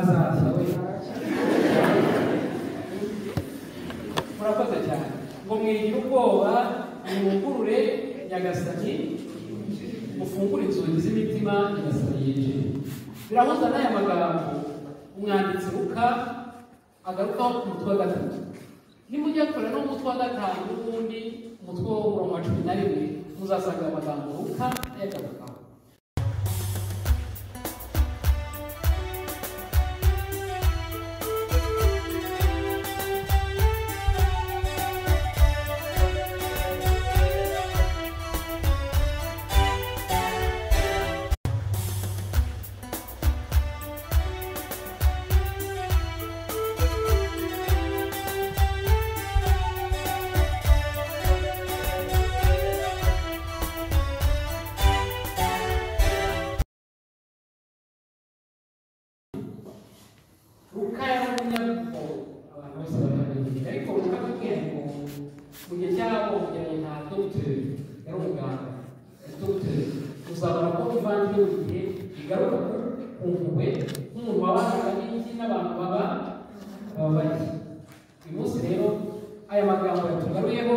azaza we murakoze cyane. Ngo mwigire ubwoba mwungurure nyagasani mufungure inzugi z'imitima nyagasani yinjire birahuza n'aya magambo umwanditsi ruka agarukaho ku mutwe wa gatatu nimujya kure n'umutwe wa gatanu n'ubundi umutwe wo murongo wa cumi na rimwe muzasanga aya magambo ruka yagarukaho mu gihe cyabo nta dogiteri yari umuganga dogiteri uzabona ko ivanjiri buri gihe igaruka ku mpuhwe nk'umuntu wabanaga n'iki n'abantu baba bababaye uyu munsi rero aya magambo yatugaruyeho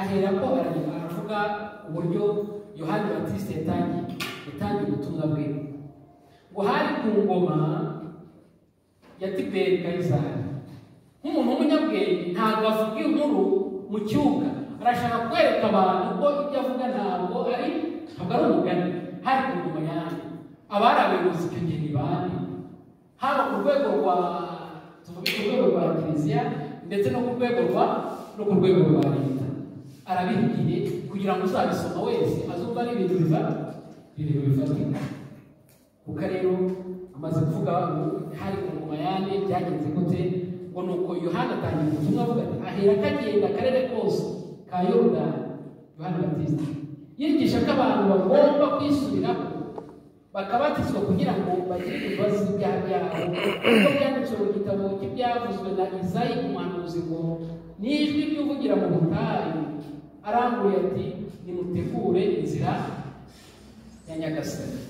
ahera ko aravuga uburyo yohani batiste yatangiye yatangiye ubutumwa bwe ngo hari ku ngoma ya tiberi kayisari nk'umuntu w'umunyabwenge ntabwo avuga inkuru mu cyuka arashaka kwereka abantu ko ibyo avuga ntabwo ari ntabwo ari umugani hari ku ngoma yanjye abari abayobozi icyo gihe ni bande haba ku rwego rwa tuvuge ku rwego rwa kiliziya ndetse no ku rwego rwa no ku rwego rwa leta. Arabihigiye kugira ngo uzabisoma wese azumva ari ibintu biva ibintu bifatika. Kuko rero amaze kuvuga hari ku ngoma yane byagenze gute? Ngo ni uko yohana atangira ubutumwa avuga ati ahera kagenda akarere kose ka yorodani yohana batista yigisha ko abantu bagomba kwisubiraho bakabatizwa kugira ngo bagire imbabazi z'ibyaha byabo. Kuko byanditswe mu gitabo cy'ibyavuzwe na izayi umuhanuzi ngo n'ijwi ry'uvugira mu butayu arambuye ati nimutegure inzira ya nyagasani.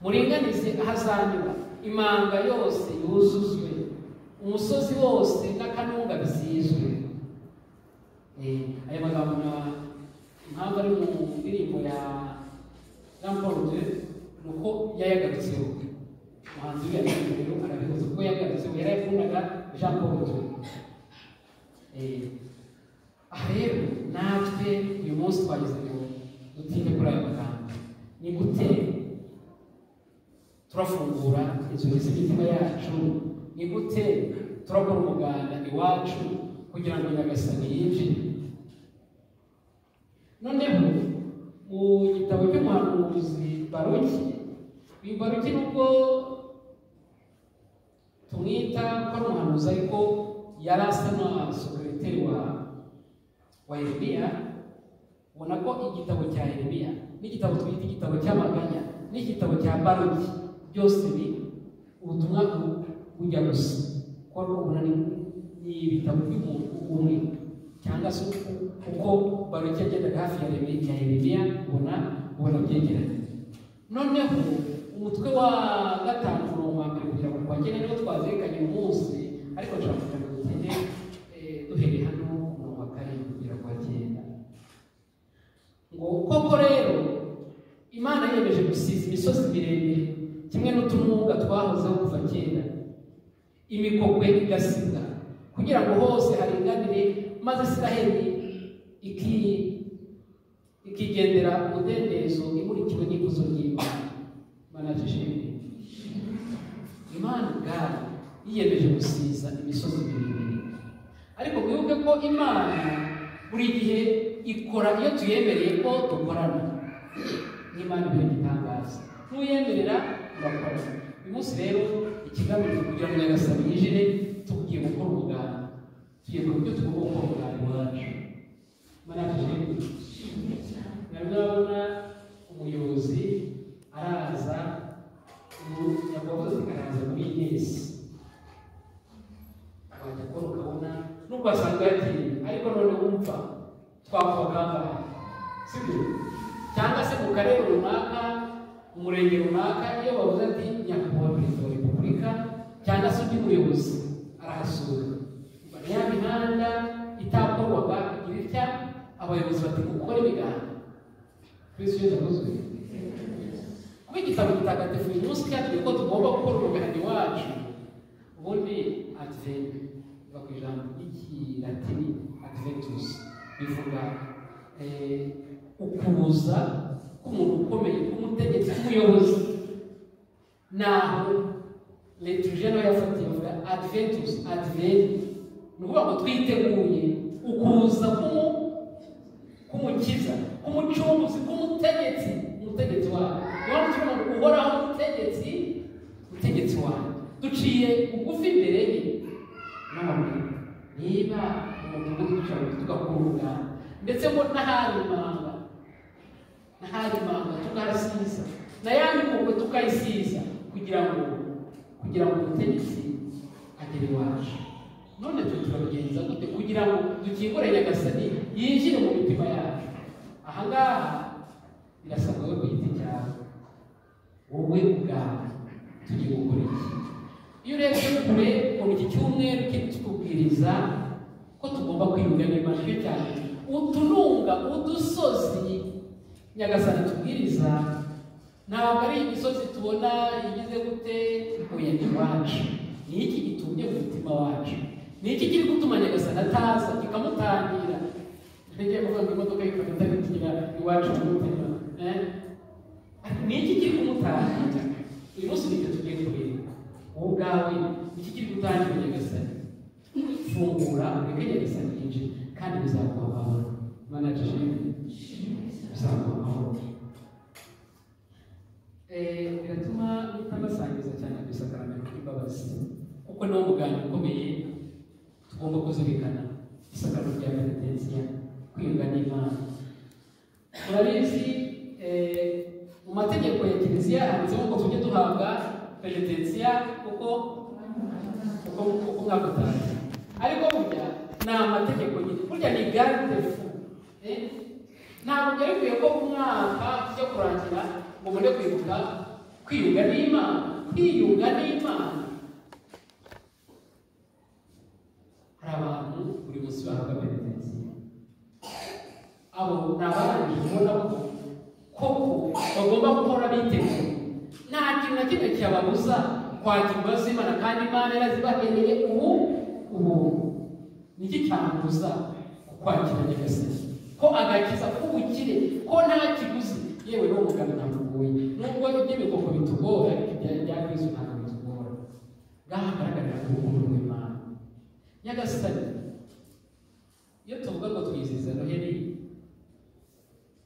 Muringanize ahazanyura imanga yose yuzuzwe. Umusozi wose n'akanunga bisizwe. Eh, aya magambo na impamvu ari mu ndirimbo ya jean paul ni uko yayagarutseho umuhanzi w'iyanditse rero arabihuza kuko yagarutseho yarayakundaga jean paul de Eh, aha rero natwe uyu munsi twageze ngo dutinde kuri aya magambo. Ni gute turafungura inzugi z'imitima yacu? Ni gute? Turakora umuganda iwacu kugira ngo nyagasani yinjire. Noneho mu gitabo cy'umuhanuzi baruki uyu baruki nubwo tumwita ko ari umuhanuzi ariko yari asa na wa wa yeremiya ubona ko igitabo cya yeremiya n'igitabo twita igitabo cy'amaganya n'igitabo cya baruki byose ni ubutumwa bujya gusa kuko ubona ni ibitabo by'umuntu umwe cyangwa se uko- baruki yagendaga hafi ya Yeremiya- ya yeremiya ubona ubona byegeranye noneho umutwe wa gatanu umurongo wa mbere kugira ngo twagere ni ho twazirikanye uyu munsi ariko nshaka kugira ngo tugende duhereye hano ku murongo wa kugira ngo hagenda ngo koko rero imana yiyemeje gusiza imisozi miremire kimwe n'utununga twahozeho imikokwe igasigwa kugira ngo hose haringanire maze isiraheli iki- ikigendera umudendezo imurikiwe n'ikuzo ry'imana. Imana tujimye imana ubwayo yiyemeje gusiza imisozi miremire. Ariko mwibuke ko imana buri gihe ikora iyo tuyemereye ko dukorana. N'imana ibyo gitangaza n'uyemerera urakorana. Uyu munsi rero ikigamijwe kugira ngo nyagasani yinjire tugiye gukora umuganda. Tugiye gukora ibyo tugomba gukora umuganda iwacu imana tujimye urabona umuyobozi araza nyakubahwa zikaraza muri yesi wajya kubona ukabona nubwo wasanga yagiye ariko none wumva twavuga kangahe sibyo cyangwa se mu karere runaka umurenge runaka iyo bavuze ati nyakubahwa perezida wa repubulika cyangwa se undi muyobozi arahasura. Ya mihanda itakorwaga igira itya abayobozi bati gukora ibiganza kristo yesu akozwe kuba igitabo gitagatifu uyu munsi cyatubwiye ko tugomba gukora umuganda iwacu. Ubundi advent biva ku ijambo ry'ikilatini adventus bivuga eh, ukubuza k'umuntu ukomeye k'umutegetsi k'umuyobozi naho liturujia na yo yafatiye bavuga adventus advent ni ukuvuga ngo twiteguye ukuza k'umu- k'umukiza k'umucunguzi k'umutegetsi umutegetsi wawe niyo ngo uhoraho umutegetsi umutegetsi wawe duciye bugufi imbere ye none niba umudugudu tugakurura ndetse ngo n'ahari imanga n'ahari imanga tukahasiza na ya mikoko tukayisiza kugira ngo kugira ngo umutegetsi agere iwacu none twe turabigenza gute kugira ngo dukingure nyagasani yinjire mu mitima yacu. Ahangaha birasabwa we ku giti cyawe wowe ubwawe tugiye gukora iki? Iyo urebye kure ukuntu iki cyumweru kitubwiriza ko tugomba kwiyunga ni cyo cyane. Utununga udusozi nyagasani tubwiriza ntabwo ari imisozi tubona igize gute? Ni iwacu ni iki gitumye mu mutima wacu? Ni iki kiri gutuma nyagasani ataza kikamutangira? Ntegeye kuvuga ngo imodoka y'ikora itagira iwacu mu mutima. Eh? ni iki kiri kumutangira? Uyu munsi nicyo tugiye kureba. Wowe ubwawe ni iki kiri gutangira nyagasani fungura ureke nyagasani yinjire kandi bizaguha amahoro manajije bizaguha. amahoro biratuma utabasangiza cyane ku isakaramentu k'imbabazi kuko niwo muganiro ukomeye tugomba kuzirikana. Isakaramentu rya penetensiya kwiyunga n'imana. Murabizi eh, mu mategeko ya kiliziya handitseho ngo tujye duhabwa penetensiya kuko kuko mwaka utazi ariko burya ni amategeko nyine. Burya ni garde fu eh? ntabwo byari bikwiye ko umwaka ujya kurangira ngo mujye kwibuka kwiyunga n'imana kwiyunga n'imana hari abantu buri munsi bahabwa penetensiya abo ni abarangije ubona ko koko bagomba gukora biteguye nta kintu na kimwe cyababuza kwakira imbabazi z'imana kandi imana yarazibahereye. Ubu ubu ni iki cyamubuza kwakira nyagasani ko agakiza k'ubukire ko nta kiguzi? Yewe n'umugabo ntamugoye nubwo iby'imikoko bitugora ariko ibya bya kristo ntabwo bitugora ngaha hagaragarira ku rukundo rw'imana nyagasani iyo tuvuga ngo twizihiza noheli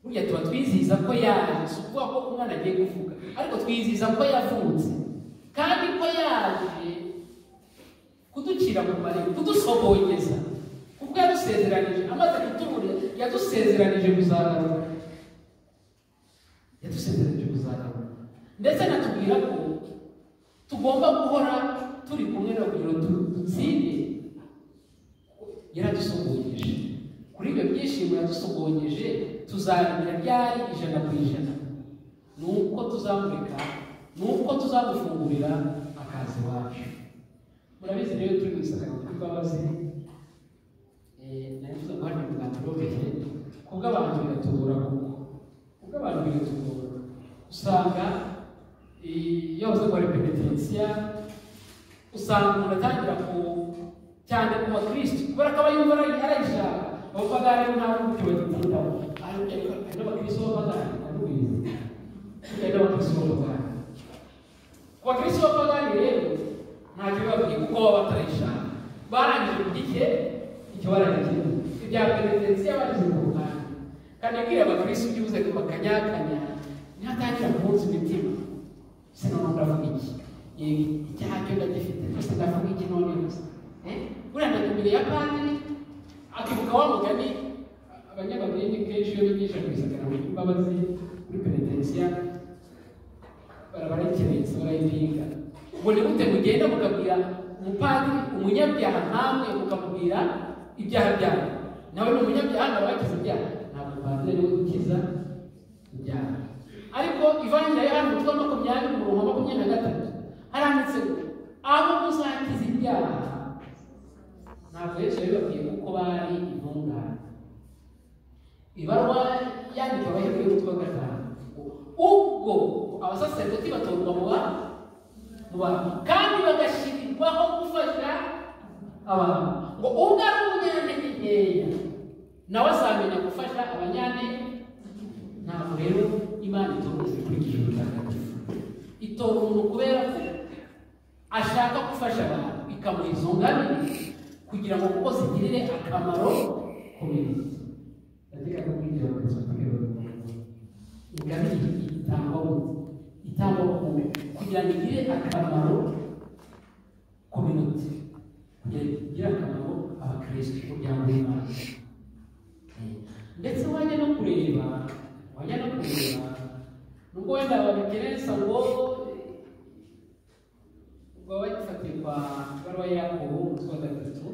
burya tuba twizihiza ko yaje si ukuvuga ko umwana agiye kuvuga ariko twizihiza ko yavutse kandi ko yaje kuducira mu marembo kudusobongeza kuko yadusezeranije amaze kutuburira yadusezeranije kuzagaruka yadusezeranije kuzagaruka ndetse anatubwira ko tugomba guhora turi kumwe nawe kugira ngo dutsinde yaradusogongeje kuri ibyo byishimo yadusogongeje tuzabimira ryari ijana ku ijana? Ni uko tuzamurika ni uko tuzamufungurira akazi iwacu murabizi rero turi mu isakaro ry'imbabazi ngo hano mu rwanda rworoshye kubw'abantu biratugora kuko kubw'abantu biratugora usanga iyo bavuze ngo repenetensiya usanga umuntu atangira ku cyane ku bakristo kubera ko aba yumva arayishaka abapagani bo ntabwo uburyo bagitindaho hari n'abakristo b'abapagani ndabizi hari n'abakristo b'abapagani ku bakristo b'abapagani rero ntacyo babwiye kuko baba batarayishaka barangije ku gihe icyo barangije ibya penetensiya bageze ku ruhande kandi abwira abakristo byuze ko bakanyakanya ntihatangira kumunsi imitima se none ndavuga iki icyaha cyo ndagifite gusa ndavuga iki none gusa buriya ndajya imbere ya padiri akibuka wa mugani abanyamadini kenshi iyo bigisha ku isakaramentu ry'imbabazi kuri penetensiya barabarekereza barayipinga ngo ni gute mugenda mukabwira umupadiri umunyabyaha nkamwe mukamubwira ibyaha byawe. Nawe ni umunyabyaha nawe wakize ibyaha. Ntabwo padiri ari we ukiza ibyaha. Ariko ivanjira ya hano umutwe wa makumyabiri umurongo makumyabiri na gatatu. Haranditse ngo abo muzakiza ibyaha. Ntabwo yesu yabibabwiye kuko bari intungane. Ibaruwa yandika abahebwe y'umutwe wa gatanu ubwo abasaserdoti batorwa mu ba mu bantu kandi bagashyirirwaho gufasha abantu ngo ubwo ari umunyantege nkeya. Nawe azamenya gufasha abanyantege ntabwo rero imana itora umuntu ikurikije ubutagatifu itora umuntu kubera ko ashaka gufasha abantu ikamuha izo ngabire kugira ngo kuko zigirire akamaro ku bintu ndagira ngo mwinjira mu buzima bw'umuntu ingabire itangwa itangwa kugira ngo igire akamaro ku minota kugira ngo igire akamaro abakirisitu umuryango w'imana ndetse wajya no kureba wajya no kureba nubwo wenda babikerensa ngo ubwo bagifatiye kwa ibaruwa ya yakobo umutwe wa gatatu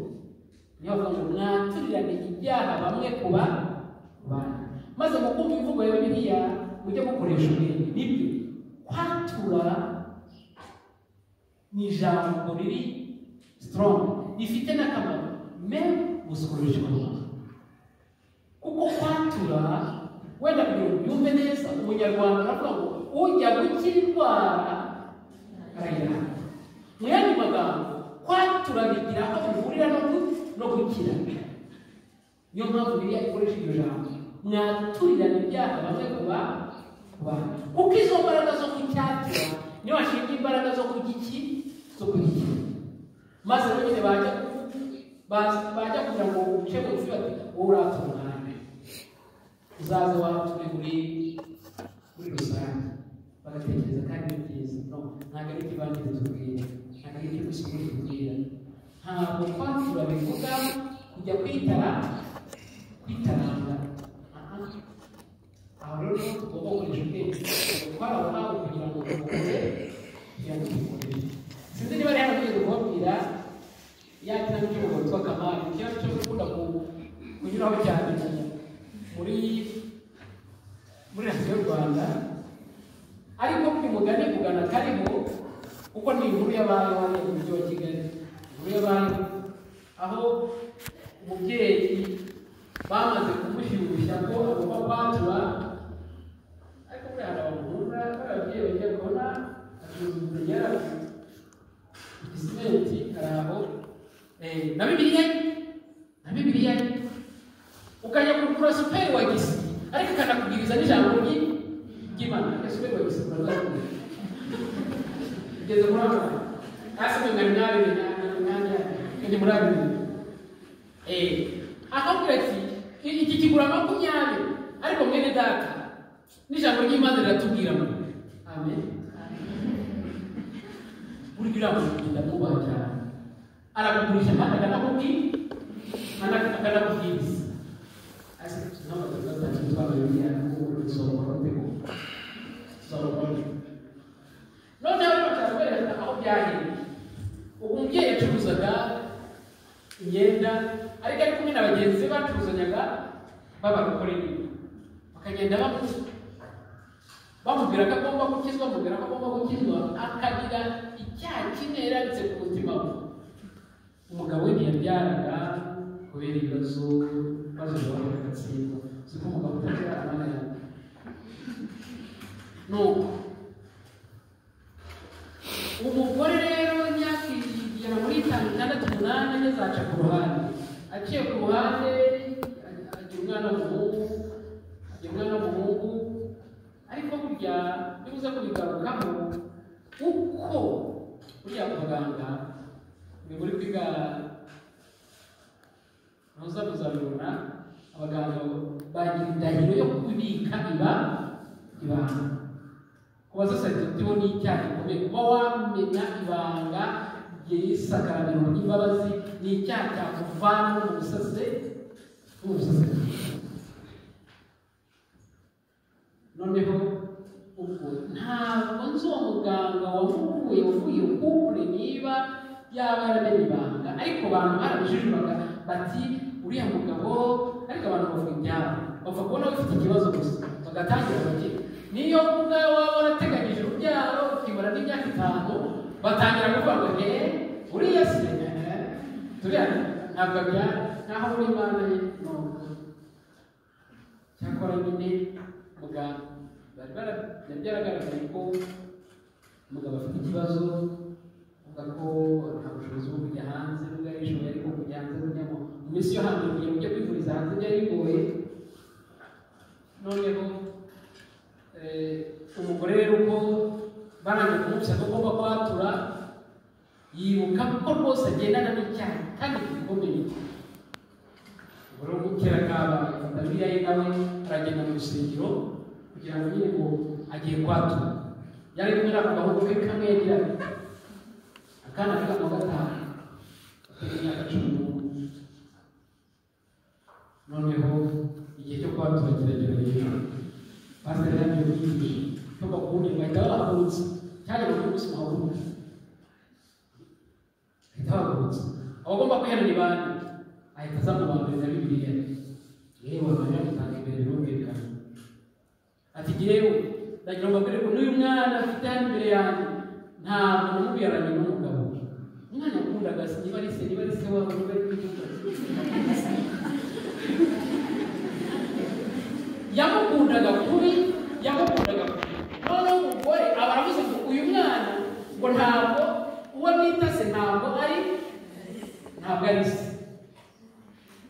niyo bavuga ngo mwaturirane ibyaha bamwe ku bandi maze mu kumva imvugo ya bibiliya mujye mukoresha ubwenge ni byo kwatura ni ijambo riri strong. Rifite n'akamaro meme musikolojikoma kuko kwatura wenda kugira ngo ubyumve neza umunyarwanda aravuga ngo ujya gukira indwara arayiranga mu yandi magambo kwatura bigira aho bihurira no gu- no gukira niyo mpamvu biriya ikoresha iryo jambo mwaturirana ibyaha bamwe ku ba- ku bandi kuko izo mbaraga zo kucyatura niyo washinga imbaraga zo kugiki zo kugikira maze nyine bajya kugira ngo uce bugufi bati wowe uratunganye uzaze wature muri muri rusange bagatekereza kandi ni byiza ntabwo ari ikibanza tubwira ntabwo ari icyo gusigaye tubwira ntabwo kwatura bivuga kujya kwitara kwitaranga y'abantu hano mu mujyi wa kigali inkuru y'abantu aho umubyeyi bamaze kumushyushya ko agomba kwatura ariko buriya hari abahunga ababyeyi bagiye kubona acuruza igisimenti hari aho na bibiliya na bibiliya ukajya kugura superi wa gisi ariko akanakubwiriza n'ijambo ry'i- ry'imana superi wa gisi ugeze muri aka hasi mirongo inani n'abiri n'umunani ujya muri abiri eh akakubwira ati "Iki- iki kigura makumyabiri ariko mwene data n'ijambo ry'imana riratubwira ngo amen. Burya uriya muntu ugenda mwubaha cyane arakugurisha kandi akanakubwira akanakubwiriza ase tunaomba tuzatangira twabayoboye n'ubu tuzobora ndiko tuzobora noneho rero bashaka kwerekana aho byahereye ubu umubyeyi yacuruzaga imyenda ariko ari kumwe na bagenzi be bacuruzanyaga babarokora inyuma. Bakagenda bamu bamubwira ko agomba gukizwa bamubwira ko agomba gukizwa akagira icyaha kimwe yarabitse ku mutima we. Umugabo we ntiyabyaraga kubera ibibazo maze umugabo agatsindwa. Siko umugabo utagira amana yawe nuko umugore umunani ageze ku ruhande aciye ku ruhande agira umwana w'umuhungu agira umwana w'umuhungu ariko burya uza kubigarukaho uko burya muganga ni muri kwiga ntuza muzabibona abaganga bagira indahiro yo kubika iba ibanga ku basaseridoti bo ni icyaha gikomeye kuba wamenya ibanga ry'isakaramento ry'imbabazi ni icyaha cyakuvana mu mu busaseridoti noneho ubwo ntabwo nzi uwo muganga wamukuye wavuye kupure niba yaba yaramenye ibanga ariko abantu barabijijuraga bati uriya mugabo ariko abantu bavuga ibyabo bapfa kubona bafite ikibazo gusa. Bagatangira ababyeyi niyo ubwawe waba warateganyije batangira kuvuga ngo he uriya se turiya ntabwo abyara nkaho uri imana ye nuko cyakora nyine muganga bari byari byaragaragaye ko umugabo afite ikibazo avuga ko nta bushobozi bwo kujya hanze nubwo yari yishoboye ariko kujya hanze kujya mu minsi yo hambere kugira ngo ujye kwivuriza hanze byari bigoye noneho eh, umugore rero uko ko agomba kwatura yibuka ko rwose agendana n'icyaha kandi gikomeye ubwo rero kera kabaye afata ye nawe aragenda mu rusengero kugira ngo nyine ngo agiye kwatura yari kumwe n'ako gahungu ke kamwe yagira akana mu gatanu afite imyaka cumi n'umwe noneho igihe cyo kwatura kiragera hejuru pasiteri yagiye kwigisha cyo bakundi bahita bahagurutsa cyane mu munsi muhagurutse bahita bahagurutsa abagomba kwihana ni bande ahita aza mu bantu na bibiliya yewe mariya mutanga imbere birumvikana ati yewe ndagira ngo mbere ko n'uyu mwana afite hano imbere yanjye ntabwo namubyaranye n'umugabo umwana yakundaga se niba ari se niba ari se wabo niba ari igihugu yamukundaga kuri yamukundaga kuri noneho umugore aba aravuze ngo uyu mwana ngo ntabwo uwo nita se ntabwo ari ntabwo ari se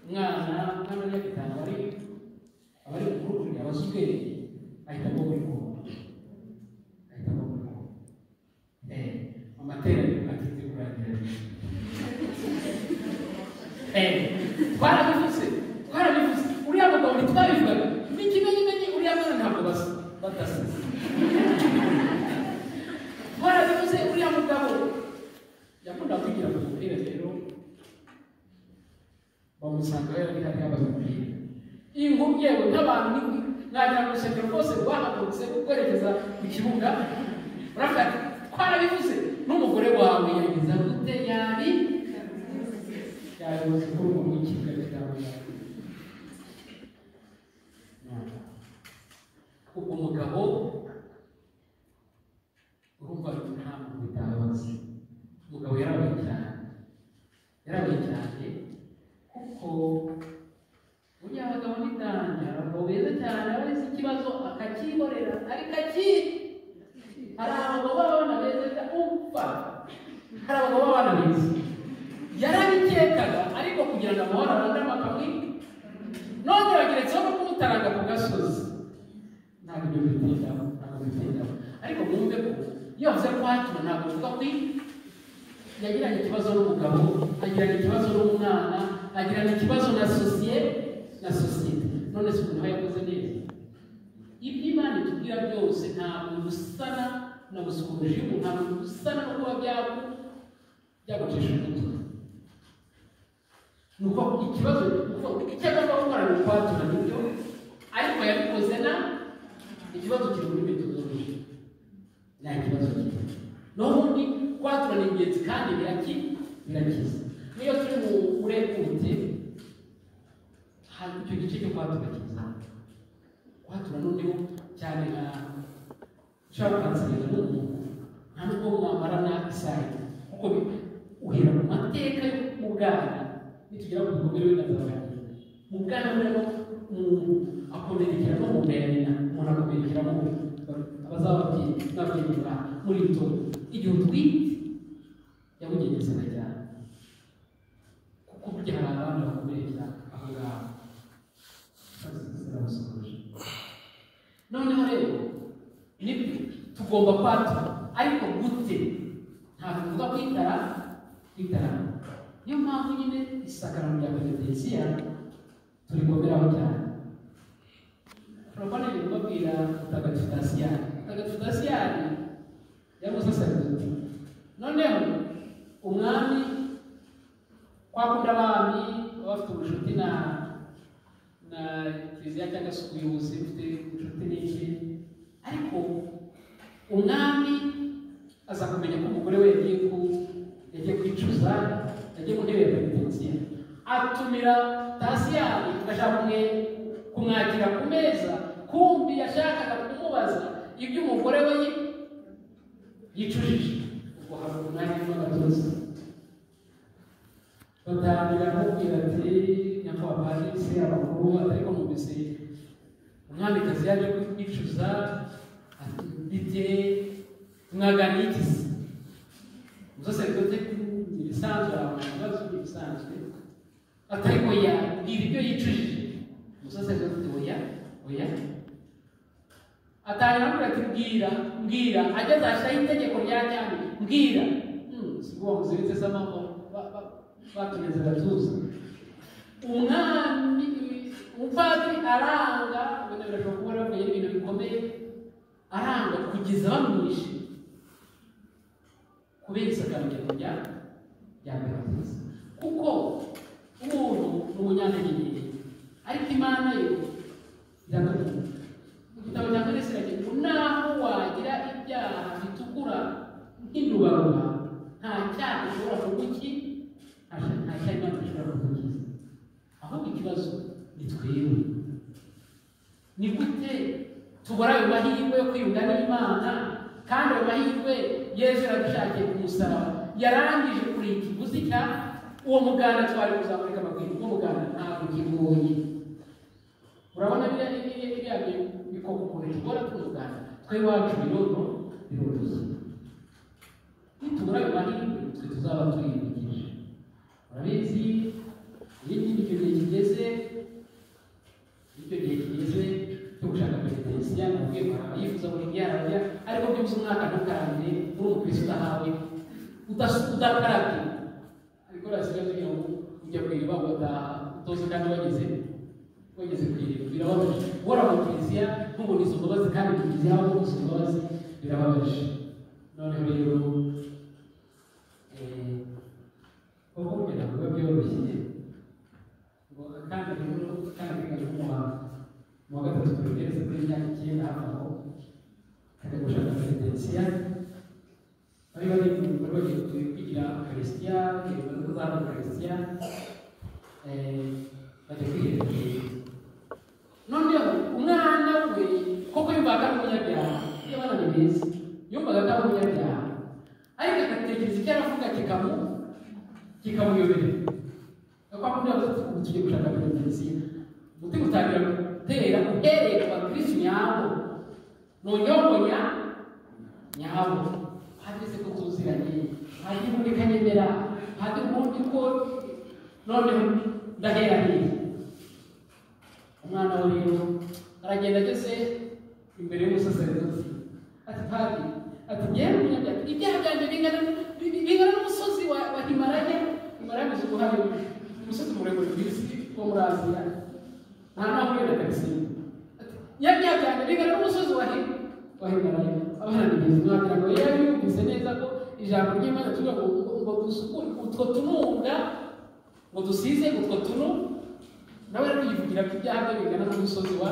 umwana umwana w'imyaka itanu aba ari aba ari mukuru kuri aba azi ubwenge ahita agwa muri kongo ahita agwa muri kongo eh amateraniro atinze kurangira eh twarabivuze twarabivuze uriya mugabo ntitwabivugaga n'ikimenyimenyi uriya mwana ntabwo basa badasa twarabivuze uriya mugabo yakundaga kwigira ku mupira rero bamusanga yari ari hariya bamubwira nk'abantu ni nagira ngo urusengero rwose rwahagurutse rwerekeza ku kibuga uravuga ati twarabivuze n'umugore wawe yagize gute yari? Yayobozi kuri ubu w'ikibuga cyawe ubwo umugabo urumva nta muntu bitabaza umugabo yarabaye cyane yarabaye cyane kuko buriya abagabo ni danje abagabo beza cyane abazi ikibazo akakikorera ariko aki hari abagabo b'abana beza umva hari abagabo b'abana beza. Yarabikekaga ariko kugira ngo amahoro arandame akamwi none bageretseho no kumutaranga ku gasozi. Ntabwo ibyo bitindaho ntabwo bitindaho ariko mwumve ko iyo bavuze kwatura ntabwo bivuga ko yagiranye ikibazo n'umugabo agiranye ikibazo n'umwana agiranye ikibazo na sosiyete na sosiyete none se umuntu aba yakoze neza. Ibyo imana itubwira byose ntabwo dusana na gusukuruje umuntu ntabwo dusana no kuba byago byagucisha umutwe ni uko ikibazo icyo agomba gukora ni ukwatura ni byo ariko yabikoze na ikibazo kiri muri metodoloji. Nta kibazo kiri. N'ubundi kwatura ni ingenzi kandi biraki birakiza. Niyo turi mu burekute hari icyo gice cyo kwatura kiza. Kwatura noneho cyane nka ushobora n'umuntu nta nubwo mwamarana isaha kuko uhera mu mateka yo mu bwana nitugera ku bikomere wenda zabagira mu bwana rero umuntu akomerekera no mu nyina umuntu akomerekera mu abazaba babyeyi n'ababyeyi ba muri to igihe utwite yabugenezaga cyane noneho rero nibyo tugomba kwatu ariko gute. Ntabwo tuvuga kwitara kwitara niyo mpamvu nyine isakaramo rya penetensiya turigomeraho cyane turabona ibintu babwira mutagatifu dasiyani mutagatifu dasiyani yari umusaseredoti noneho umwami kwa kundi abami baba bafite ubucuti na na kiliziya cyangwa se ubuyobozi bufite ubucuti ariko umwami aza kumenya ko umugore we yagiye ku yagiye kwicuza yagiye mu ntebe ya atumira tasiyani agashaka kumwe kumwakira ku meza kumbi yashakaga kumubaza ibyo umugore we yicujije ubwo hari umwanya w'abatoza batangira kumubwira ati nyakubahwa padiri se abakuru ariko numvise umwamikazi yaje kwicuza ati bite mwaganiye iki se umusaseridoti ibisanzwe abantu ibibazo ibisanzwe atari oya bwira ibyo yicujije umusaseridoti oya oya atangira amubwira ati mbwira mbwira ageze ashyiraho itegeko rya cyane mbwira Hmm, si uwo muziritse z'amamo batumeze agatuza umwami umupadiri aranga wenda birashobora kuba yaravuye ibintu bikomeye aranga kugeza bamwishe kubera isakarugendo rya rya perezida kuko umuntu ni umunyantegenye ariko imana yo iradukunda mu gitabo cya iragira ngo naho wagira ibyaha bitukura nk'indubaruba nta cyaha ushobora kuguki nta cyaha imana ishobora kugukiza ahubwo ikibazo ni ni gute tubura ayo mahirwe yo kwiyunga n'imana kandi ayo mahirwe yesu yaradushakiye ku musaraba yarangije kuri ikiguzi cya uwo muganda twari kuzamurika amabwiriza uwo muganda ntabwo kigoye urabona biriya bikoko ukuntu tugora tumuganda twe iwacu birono biroroshye nitubura ayo mahirwe twe tuzaba tuyibukije. Urabizi? Iyo icyo gihe kigeze icyo gihe kigeze cyo gushaka perezidansiya mu rwego abayifuza buri abajya ariko byose umwaka ntukarangire uri umukirisi udahawe udakarabye ariko rasigaye kugira ngo ujya ku iriba ugataha utoze kandi wageze wageze ku iriba birababaje guhora mu kiliziya ntubone izo mbabazi kandi kiliziya aho izo mbabazi birababaje noneho rero eh, koko kugira ngo bibe byoroshye ngo kandi rero kandi kari mu wa mu wa gatatu turugeretse kuri imyaka icyenda hafi aho kajya gushaka perezidansiya bari bari mu bikorwa byo kwigira ukarisitiya kwiga no kuzana ukarisitiya bajya kwiherera noneho umwana we koko yumvaga ari umunyabyaha iyo abana ni beza yumvaga ko ari umunyabyaha ariko agatekereza icyo aravuga kikamu kikamuyobera kwa kundi wavuze ubu tugiye gushaka perezidansiya umutima utangira gutera uhereye ku bakirisitu nyabo nonyongonya nyabo hageze ko tuziranye ubundi kanyemera hadi ubundi ko noneho ndahera hehe umwana we aragenda ageze imbere y'umusaseredoti ati padi ati ngewe umunyabyaha ibyaha byanjye bingana bingana n'umusozi wa himalaya. Himalaya hari umusozi muremure ku isi wo muri aziya nta naho uriya na karisimbi nyabyaha byanjye bingana n'umusozi wa Hi- wa himalaya abana ni beza mwagira ngo yari yumvise neza ko ijambo ry'imana tuvuga ngo dusukure utwo tununga ngo dusize utwo tunu nawe rero yivugira ko ibyaha bye bingana n'umusozi wa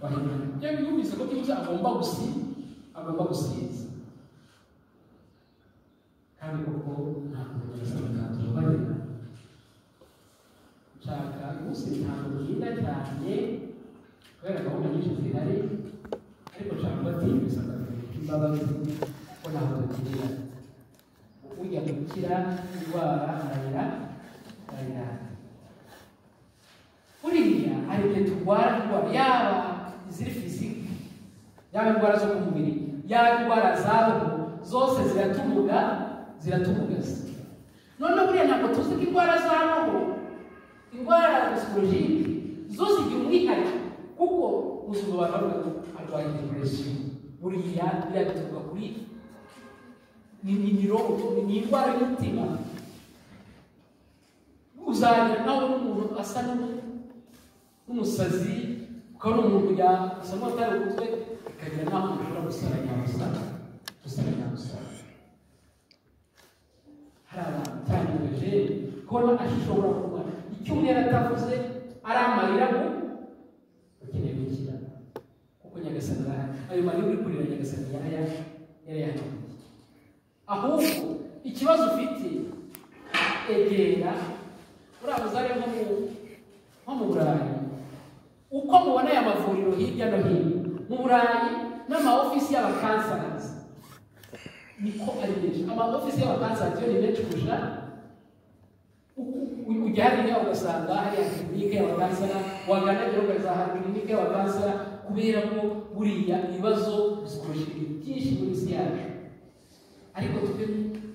wa himalaya iyo yumvise ko byibuze agomba gusi. Agomba gusiza kandi koko ntabwo nyagasani katubabarira bwinda cyane kubera gahunda nyinshi zihari ariko nshaka kubatinyuza imbabazi ko ntabwo dukirira ujya gukira indwara arayira arayira buriya hari igihe turwara indwara yaba iziri fizike yaba indwara zo ku mubiri yaba indwara za roho zose ziratumuga ziratumugaza noneho buriya ntabwo tuzi ko indwara za roho indwara psikologike zo zigira umwihariko kuko ubuzima abantu bavuga ngo arwaye depression. Buriya biriya bituruka kuri ni ni ni indwara y'umutima uzagira nawe n'umuntu asa n'umu- n'umusazi ukabona umuntu yasa n'uwatari umutwe akagira n'aho umuntu ashobora gusara nyamusara gusara hari abantu utangireje kubona ashobora umwe yaratavuze ari amarira ngo ukeneye gukira kuko nyagasani arahari. Ayo marira uri kurira nyagasani yaraya yarayahanuye ahubwo ikibazo ufite egera uriya muzare nko mu burayi. Uko mubona aya mavuriro hirya no hino? Mu burayi n'amaofisi y'abakansarazi niko ari menshi amaofisi y'abakansarazi yo ni menshi kurusha ujya hariya ugasanga hariya kilinike y'abakansara wagana rero ugasanga kilinike y'abakansara kubera ko buriya ibibazo ibintu byinshi muri isi yacu ariko twe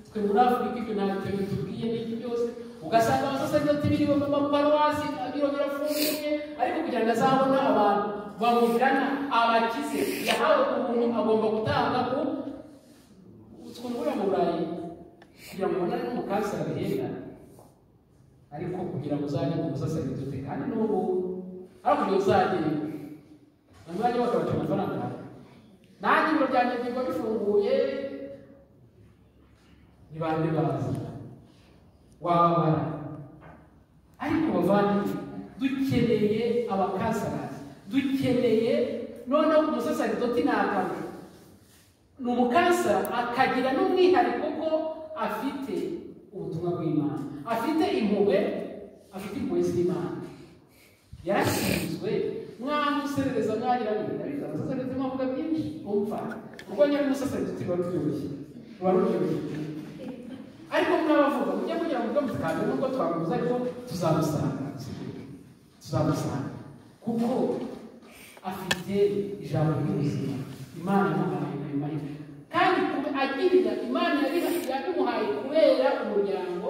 twe muri afurika ibyo ntacyo bitubwiye n'ibyo byose ugasanga abasaserdoti biriwe mu maparuwasi biro birafunguye ariko kugira ngo azabone abantu bamugana abakize yahawe umuntu agomba gutanga ku twumvira mu burayi kugira ngo ubone n'umukansara bihenda ariko kugira ngo uzajye mu musaserdoti kandi n'ubu ngo uzajye umwanya wose baca amafaranga nanjye ibiro byanjye byigwa bifunguye ni bande bazi wababara. Ariko bavandimwe dukeneye abakansarazi dukeneye noneho umusasaridoti ni akantu ni umukansara akagira n'umwihariko ko afite ubutumwa bw'imana afite impuhwe afite impuhwe z'imana yarashinzwe mwamuserereza mwagiranye ndabizi abasasaridoti mwavuga byinshi umva kuko nyine umusasaridoti ruba ruryoshye ruba ruryoshye ariko mwabavuga mujye kugira ngo mukaze nubwo twamubuza ariko tuzamusanga tuzamusanga kuko afite ijambo ry'ubuzima imana yamuhaye ayo mahirwe kandi agirira imana yabimuhaye kubera umuryango.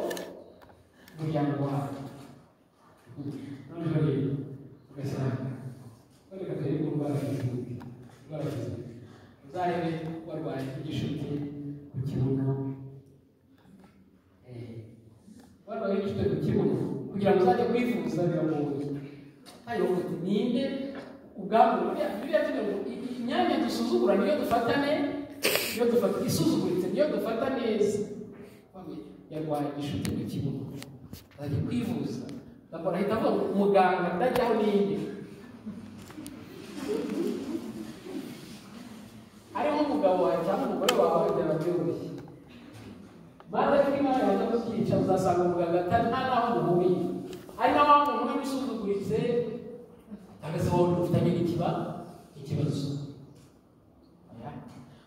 Umuryango wawe noneho ugasanga reka turebe ko indwara y'izindi indwara y'izindi uzarebe warwaye igishuti ku kibuno. Barwaye igishuti ku kibuno kugira ngo uzajye kwivuza biragoye ubu ninde ubwabo biriya tugira ngo imyanya dusuzugura niyo dufatane. Niyo dufata isuzuguritse niyo dufata neza yarwaye igishuti ku kibuno azajya kwivuza ndabona ahita avuga ngo umuganga ndajyaho ninde hariho umugabo wawe cyangwa umugore wawe byaba byoroshye maze ko imana yajya kuzica uzasanga umuganga atari nta n'aho muhuriye ari na wa muntu umwe wisuzuguritse wowe ufitanye n'ikiba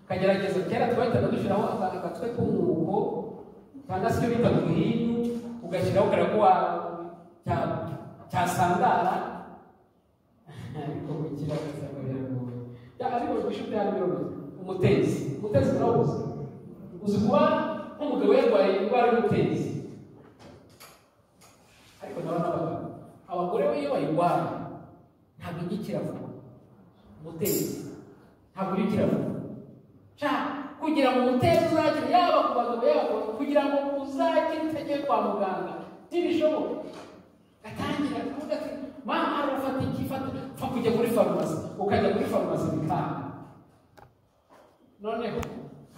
ikibazo ukagerageza kera twahitaga dushyiraho agatwe k'umwuko cyangwa se icyo bita umuhindu ugashyiraho ko cyasandara ariko gukira ugasanga biragoye ariko gishuti hano biroroshye umutezi umutezi urawuzi uzi kuba nk'umugabo yarwaye indwara y'umutezi ariko nawe n'abagabo abagore we iyo bayirwaye ntabwo ijya ikira vuba umutezi ntabwo ukira vuba kugira ngo umutezi uzakire yaba ku bagabo yaba kugira ngo uzakire utagiye kwa muganga. Ntibishoboka gatangira kuvuga ati mama arafata iki? Fata kujya muri farumasi. Ukajya muri farumasi bikanga. Noneho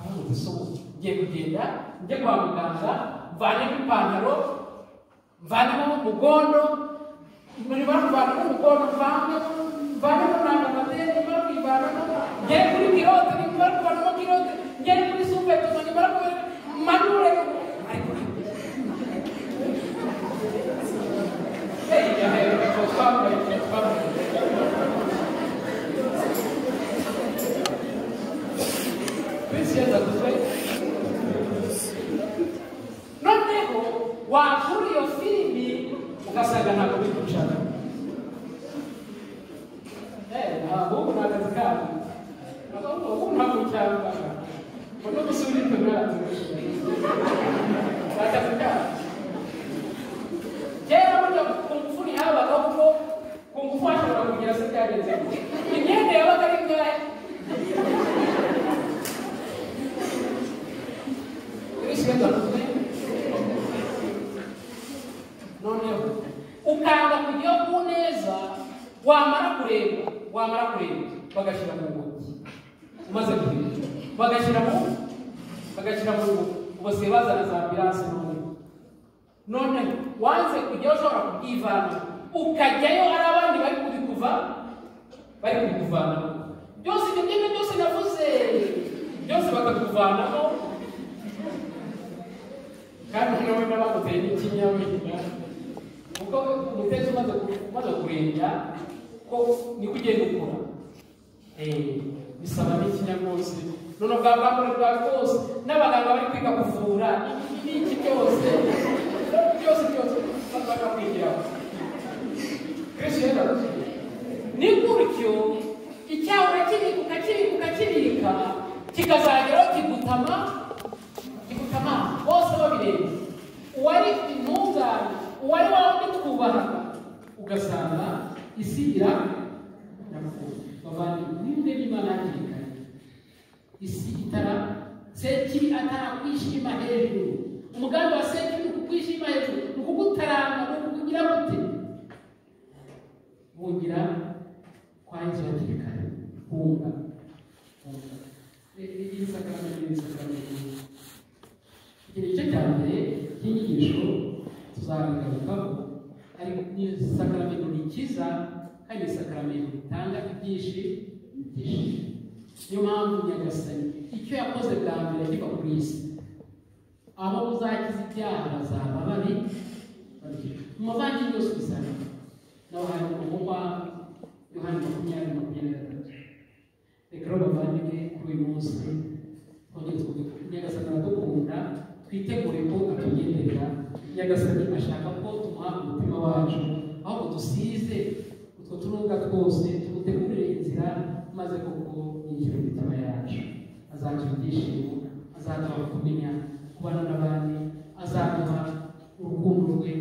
aho mudasomo ngiye kugenda njye kwa muganga mvanemo ipantaro mvanemo umugondo nimara kuvanamo umugondo mvanemo mvanemo nangamateri nimara kuyivanamo ngere kuri bana bana ma kiro nyari muri supe to mani bana ko manure ko ai ko ei ya ei ko fam ei fam pensi da supe どんどんうまくいっちゃうから、もうちょっと数日ぐらい続く。Bagashyira mu bagashyira mu ubasigaye bazana za ambiranse noneho noneho wanze kujyaho ushobora kubwivana ukajyayo hari abandi bari kubikuva bari kubikuvanamo byose ibyo ngibyo byose navuze byose bakabikuvanamo kandi nawe n'abaguteye n'ikinyabuzima kuko umutezi umaze kurembya ko niko ugenda ukura Eh, bisaba n'ikinyamunsi none bwa bwambure bwa rwose n'abaganga bari kwiga kuvura iki n'iki byose byose byose bakakwigiraho kristo rero ni gutyo icyaha urakibika ukakibika ukakibika kikazageraho kigutama kigutama bose babireba uwari intungane uwari wawe twubahaga ugasanga isi ira yapfuye bavandimwe nimbe n'imana hakiri kare isi itara sekibi atarakwishima hejuru. Umugambi wa sekibi ni ukukwishima hejuru ni ukugutaranga ni ukukugira gute? Bungira kwa yesu hakiri kare. Hunga hunga iri sakaramentu iri sakaramentu iki ni igice cya mbere cy'inyigisho tuzabigarukaho ariko ni sakaramentu rikiza kandi sakaramentu ritanga ibyinshi byinshi. Niyo mpamvu nyagasani. Icyo yakoze bwa mbere kiva ku isi. Aho uzakiza ibyaha bazaba babi mu mavanjiri yose usanga naho hari umugwa yohani makumyabiri makumyabiri. Na gatatu reka rero bavandimwe kuri uyu munsi. Nyagasani aradukunda twitegure ko atugenderera nyagasani ashaka ko tumuha umutima wacu. Ahubwo dusize utwo turunga twose tumutegurire inzira maze koko yinjira mu yacu azaduha ibyishimo azaduha kumenya kubana n'abandi azaduha urukundo rwe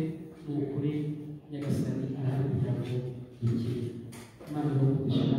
ni ukuri nyagasani arahari kugira ngo yigire imana ibahe umugisha